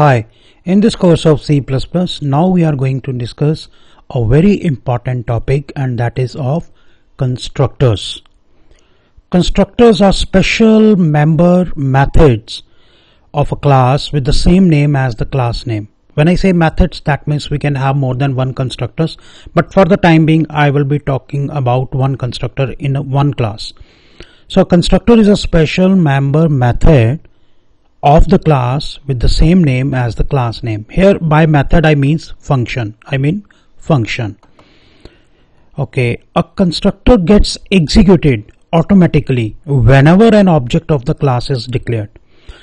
Hi, in this course of C++, now we are going to discuss a very important topic and that is of constructors. Constructors are special member methods of a class with the same name as the class name. When I say methods, that means we can have more than one constructors, but for the time being, I will be talking about one constructor in one class. So constructor is a special member method of the class with the same name as the class name. Here by method I means function. I mean function. Okay, a constructor gets executed automatically whenever an object of the class is declared.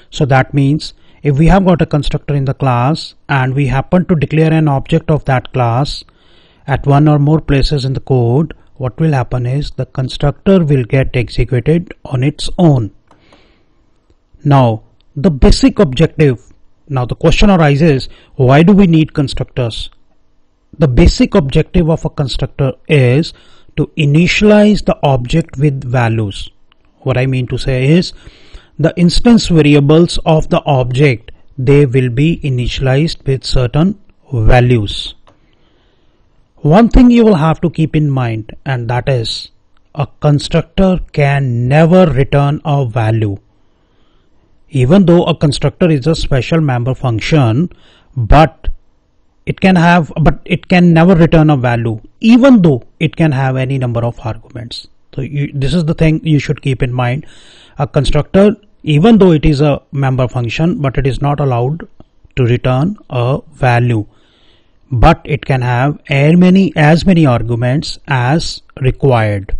So that means if we have got a constructor in the class and we happen to declare an object of that class at one or more places in the code, what will happen is the constructor will get executed on its own. Now, the basic objective. Now the question arises why do we need constructors? The basic objective of a constructor is to initialize the object with values. What I mean to say is the instance variables of the object they will be initialized with certain values. One thing you will have to keep in mind and that is a constructor can never return a value even though a constructor is a special member function but it can have but it can never return a value even though it can have any number of arguments. So you, this is the thing you should keep in mind. A constructor even though it is a member function but it is not allowed to return a value. But it can have as many as many arguments as required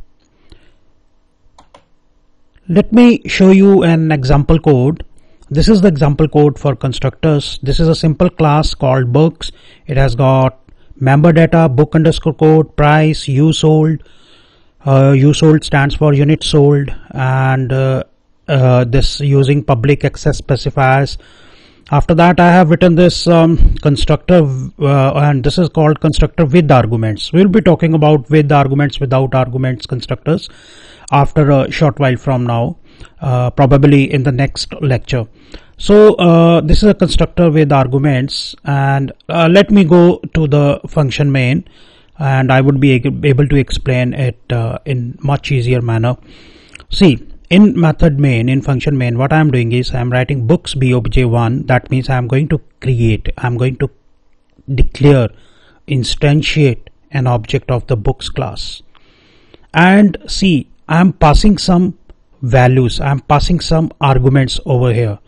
let me show you an example code. This is the example code for constructors. This is a simple class called books. It has got member data, book underscore code, price, you sold. Uh, you sold stands for unit sold and uh, uh, this using public access specifiers. After that I have written this um, constructor uh, and this is called constructor with arguments. We'll be talking about with arguments, without arguments constructors after a short while from now uh, probably in the next lecture so uh, this is a constructor with arguments and uh, let me go to the function main and I would be able to explain it uh, in much easier manner see in method main in function main what I am doing is I am writing books bobj1 that means I am going to create I am going to declare instantiate an object of the books class. And see I am passing some values I am passing some arguments over here.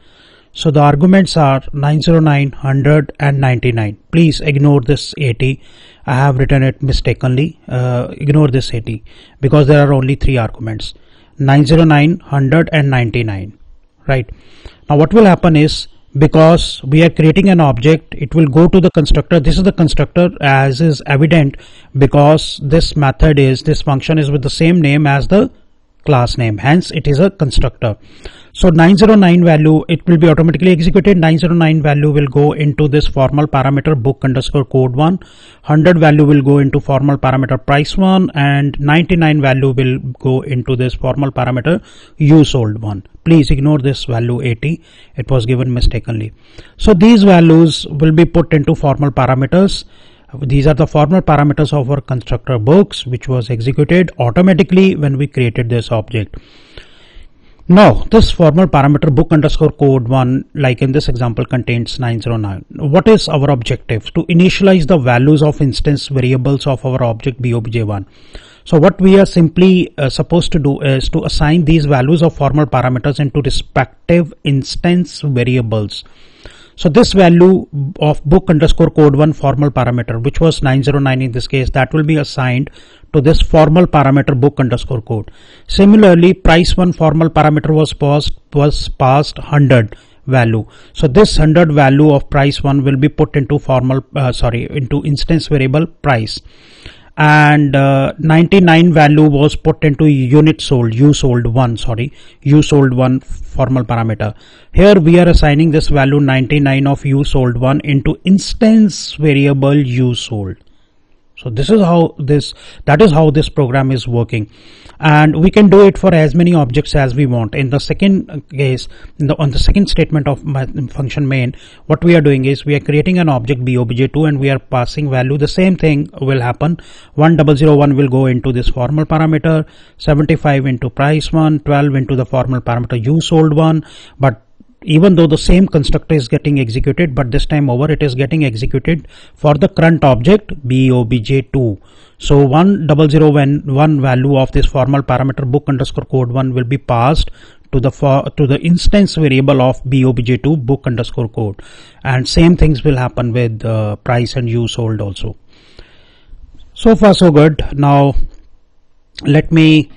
So the arguments are 909 100 and 99 please ignore this 80 I have written it mistakenly. Uh, ignore this 80 because there are only three arguments 909 100 and 99 right. Now what will happen is because we are creating an object it will go to the constructor. This is the constructor as is evident because this method is this function is with the same name as the class name. Hence it is a constructor. So 909 value it will be automatically executed. 909 value will go into this formal parameter book underscore code 1 100 value will go into formal parameter price 1 and 99 value will go into this formal parameter you sold 1 please ignore this value 80 it was given mistakenly. So these values will be put into formal parameters these are the formal parameters of our constructor books which was executed automatically when we created this object. Now this formal parameter book underscore code 1 like in this example contains 909 what is our objective? To initialize the values of instance variables of our object bobj1 so what we are simply uh, supposed to do is to assign these values of formal parameters into respective instance variables. So this value of book underscore code one formal parameter, which was 909 in this case, that will be assigned to this formal parameter book underscore code. Similarly, price one formal parameter was passed was passed 100 value. So this 100 value of price one will be put into formal uh, sorry into instance variable price and uh, 99 value was put into unit sold you sold one sorry you sold one formal parameter. Here we are assigning this value 99 of you sold one into instance variable you sold so this is how this that is how this program is working. And we can do it for as many objects as we want. In the second case the, on the second statement of my function main what we are doing is we are creating an object bobj2 and we are passing value. The same thing will happen. 1001 will go into this formal parameter 75 into price one 12 into the formal parameter. You sold one but even though the same constructor is getting executed but this time over it is getting executed for the current object bobj2 so one double zero when one value of this formal parameter book underscore code one will be passed to the for to the instance variable of bobj2 book underscore code. And same things will happen with uh, price and use sold also. So far so good. Now let me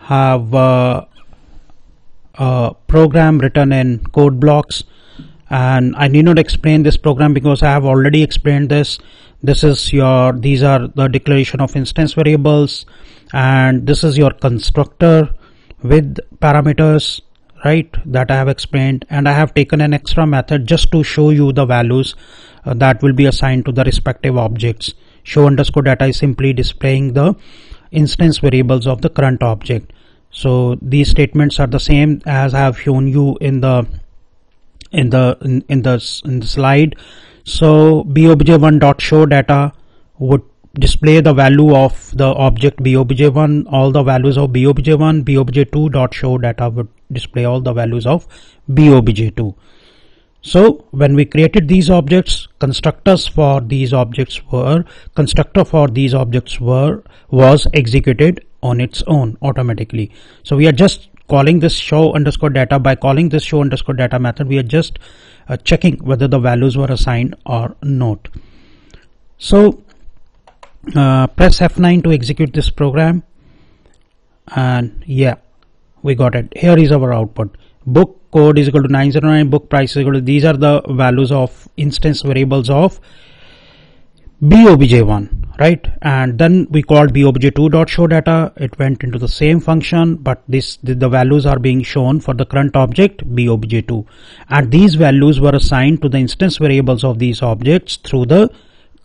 have uh, program written in code blocks. And I need not explain this program because I have already explained this. This is your these are the declaration of instance variables. And this is your constructor with parameters right that I have explained. And I have taken an extra method just to show you the values uh, that will be assigned to the respective objects. Show underscore data is simply displaying the instance variables of the current object so these statements are the same as I have shown you in the in the in, in the in the slide. So bobj1 dot show data would display the value of the object bobj1 all the values of bobj1 bobj2 dot show data would display all the values of bobj2 so when we created these objects constructors for these objects were constructor for these objects were was executed on its own automatically. So we are just calling this show underscore data. By calling this show underscore data method we are just uh, checking whether the values were assigned or not. So uh, press F9 to execute this program. And yeah we got it. Here is our output. Book code is equal to 909 book price is equal to these are the values of instance variables of bobj1 right? And then we called bobj2 dot show data. It went into the same function but this the values are being shown for the current object bobj2 and these values were assigned to the instance variables of these objects through the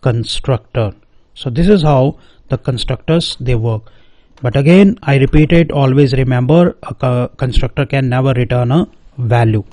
constructor. So this is how the constructors they work. But again i repeat it always remember a constructor can never return a value